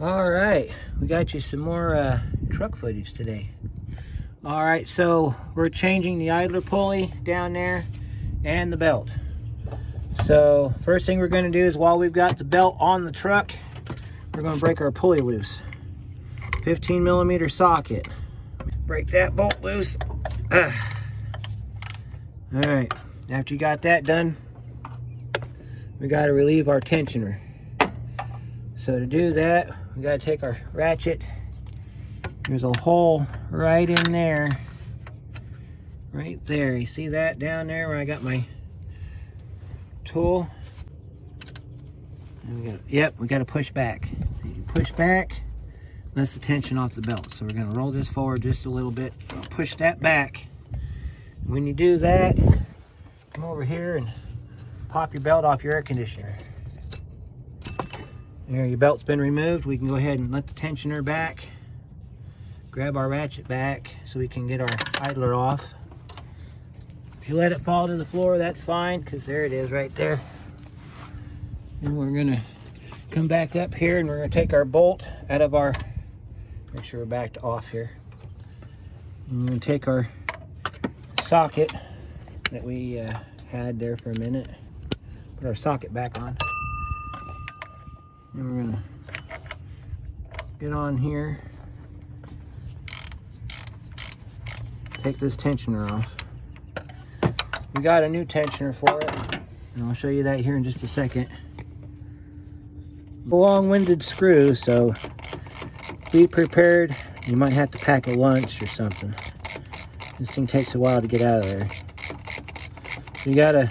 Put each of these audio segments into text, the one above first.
All right, we got you some more uh, truck footage today. All right, so we're changing the idler pulley down there and the belt. So first thing we're gonna do is while we've got the belt on the truck, we're gonna break our pulley loose. 15 millimeter socket. Break that bolt loose. All right, after you got that done, we gotta relieve our tensioner. So to do that, we gotta take our ratchet. There's a hole right in there. Right there. You see that down there where I got my tool? We got yep, we gotta push back. So you push back, that's the tension off the belt. So we're gonna roll this forward just a little bit. Push that back. When you do that, come over here and pop your belt off your air conditioner. There, your belt's been removed. We can go ahead and let the tensioner back. Grab our ratchet back so we can get our idler off. If you let it fall to the floor, that's fine, because there it is right there. And we're gonna come back up here and we're gonna take our bolt out of our, make sure we're backed off here. And we're gonna take our socket that we uh, had there for a minute, put our socket back on. And we're gonna get on here. Take this tensioner off. We got a new tensioner for it. And I'll show you that here in just a second. A long-winded screw, so be prepared. You might have to pack a lunch or something. This thing takes a while to get out of there. So you got a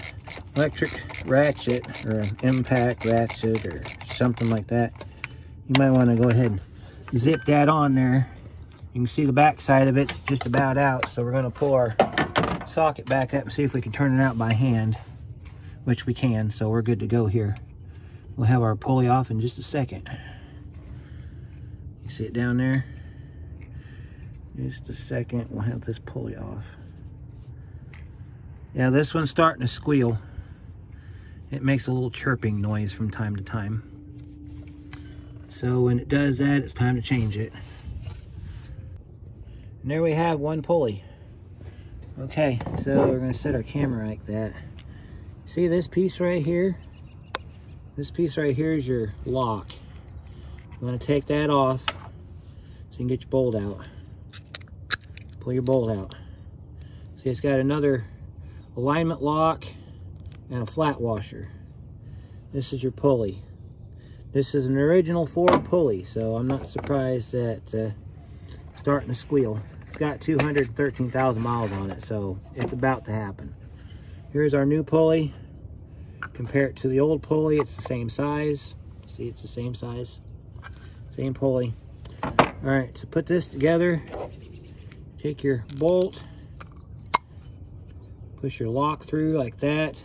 electric ratchet or an impact ratchet or something like that, you might want to go ahead and zip that on there. You can see the back side of it's just about out, so we're going to pull our socket back up and see if we can turn it out by hand, which we can, so we're good to go here. We'll have our pulley off in just a second. You see it down there? Just a second, we'll have this pulley off. Yeah, this one's starting to squeal. It makes a little chirping noise from time to time. So when it does that, it's time to change it. And there we have one pulley. Okay, so we're gonna set our camera like that. See this piece right here? This piece right here is your lock. You wanna take that off so you can get your bolt out. Pull your bolt out. See, it's got another alignment lock and a flat washer. This is your pulley. This is an original Ford pulley, so I'm not surprised that uh, starting to squeal. It's got 213,000 miles on it, so it's about to happen. Here's our new pulley. Compare it to the old pulley, it's the same size. See, it's the same size. Same pulley. All right, to put this together, take your bolt, push your lock through like that.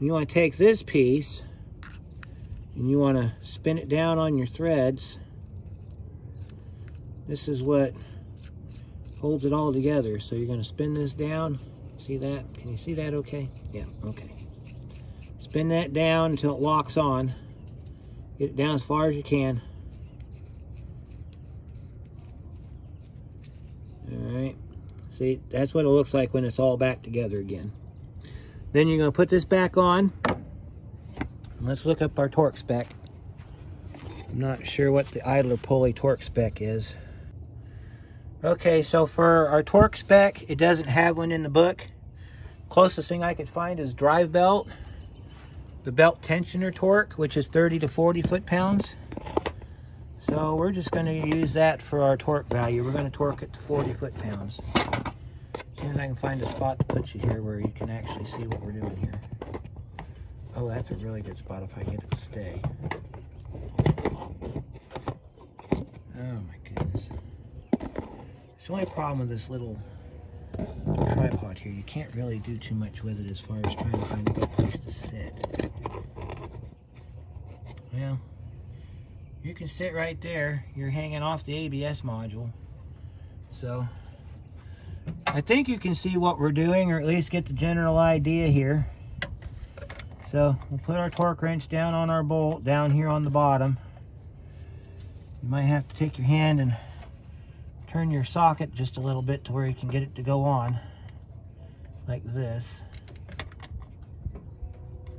You want to take this piece and you want to spin it down on your threads. This is what holds it all together. So you're going to spin this down. See that? Can you see that okay? Yeah okay. Spin that down until it locks on. Get it down as far as you can. All right. See that's what it looks like when it's all back together again then you're going to put this back on Let's look up our torque spec. I'm not sure what the idler pulley torque spec is. Okay, so for our torque spec, it doesn't have one in the book. Closest thing I could find is drive belt. The belt tensioner torque, which is 30 to 40 foot-pounds. So we're just going to use that for our torque value. We're going to torque it to 40 foot-pounds. If I can find a spot to put you here where you can actually see what we're doing here. Oh, that's a really good spot if I get it to stay. Oh my goodness. The only problem with this little tripod here, you can't really do too much with it as far as trying to find a good place to sit. Well, you can sit right there. You're hanging off the ABS module. So, I think you can see what we're doing, or at least get the general idea here. So we'll put our torque wrench down on our bolt down here on the bottom. You might have to take your hand and turn your socket just a little bit to where you can get it to go on like this.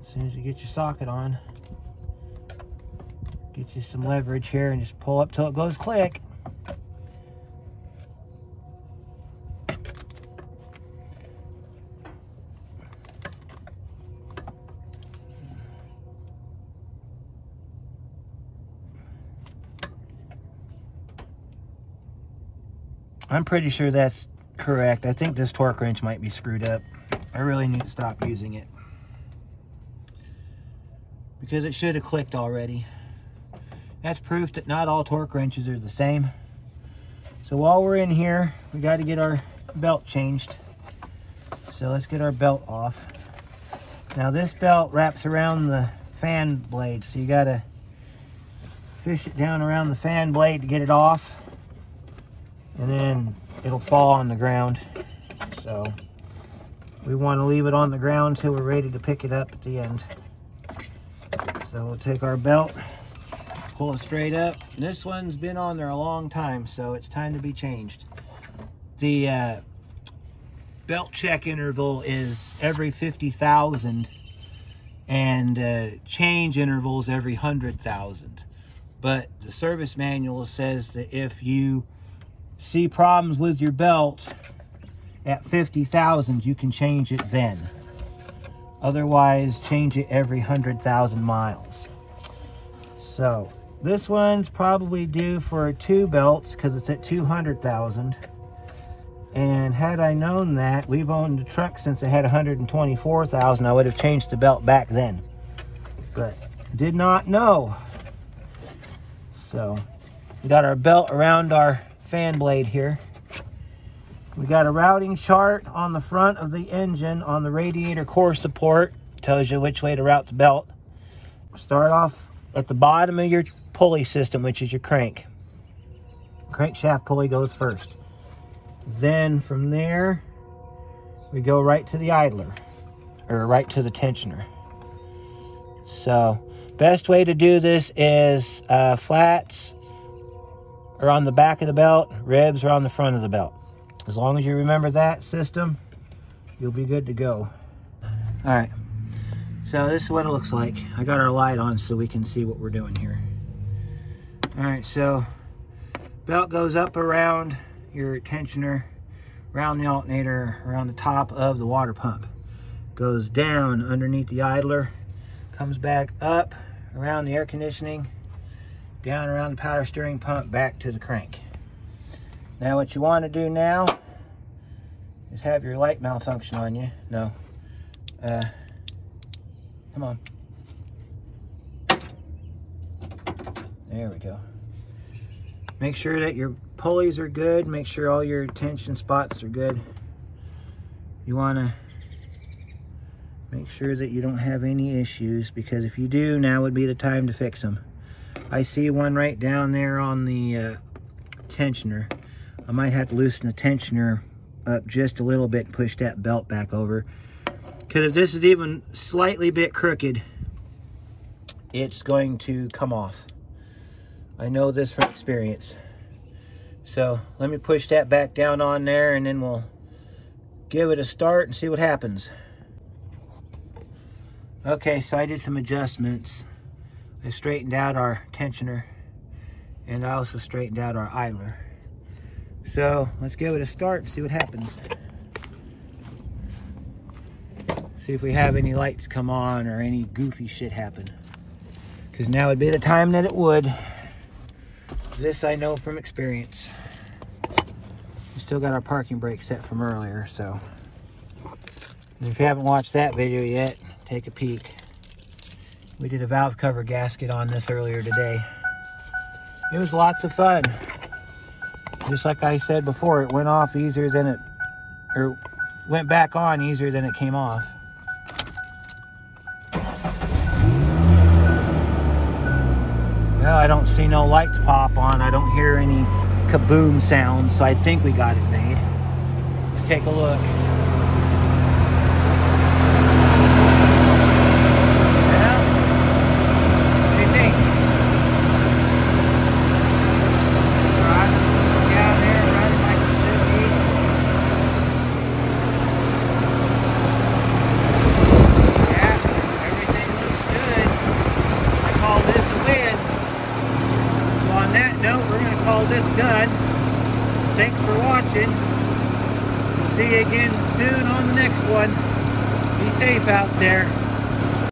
As soon as you get your socket on, get you some leverage here and just pull up till it goes click. I'm pretty sure that's correct. I think this torque wrench might be screwed up. I really need to stop using it. Because it should have clicked already. That's proof that not all torque wrenches are the same. So while we're in here, we got to get our belt changed. So let's get our belt off. Now this belt wraps around the fan blade, so you got to fish it down around the fan blade to get it off and then it'll fall on the ground. So we want to leave it on the ground till we're ready to pick it up at the end. So we'll take our belt, pull it straight up. This one's been on there a long time, so it's time to be changed. The uh, belt check interval is every 50,000 and uh, change intervals every 100,000. But the service manual says that if you see problems with your belt at 50,000, you can change it then. Otherwise, change it every 100,000 miles. So, this one's probably due for two belts because it's at 200,000. And had I known that, we've owned the truck since it had 124,000, I would have changed the belt back then. But did not know. So, got our belt around our fan blade here. We got a routing chart on the front of the engine on the radiator core support. Tells you which way to route the belt. Start off at the bottom of your pulley system, which is your crank. Crankshaft pulley goes first. Then from there, we go right to the idler, or right to the tensioner. So, best way to do this is uh, flats are on the back of the belt, ribs are on the front of the belt. As long as you remember that system, you'll be good to go. All right, so this is what it looks like. I got our light on so we can see what we're doing here. All right, so belt goes up around your tensioner, around the alternator, around the top of the water pump. Goes down underneath the idler, comes back up around the air conditioning, down around the power steering pump back to the crank. Now what you want to do now is have your light malfunction on you. No. Uh, come on. There we go. Make sure that your pulleys are good. Make sure all your tension spots are good. You want to make sure that you don't have any issues because if you do, now would be the time to fix them. I see one right down there on the uh, tensioner. I might have to loosen the tensioner up just a little bit and push that belt back over. Because if this is even slightly bit crooked, it's going to come off. I know this from experience. So let me push that back down on there and then we'll give it a start and see what happens. Okay, so I did some adjustments. I straightened out our tensioner and I also straightened out our idler. So let's give it a start and see what happens. See if we have any lights come on or any goofy shit happen. Because now would be the time that it would. This I know from experience. We still got our parking brake set from earlier, so. if you haven't watched that video yet, take a peek. We did a valve cover gasket on this earlier today. It was lots of fun. Just like I said before, it went off easier than it, or went back on easier than it came off. Well, I don't see no lights pop on. I don't hear any kaboom sounds, so I think we got it made. Let's take a look. call this done. Thanks for watching. We'll see you again soon on the next one. Be safe out there.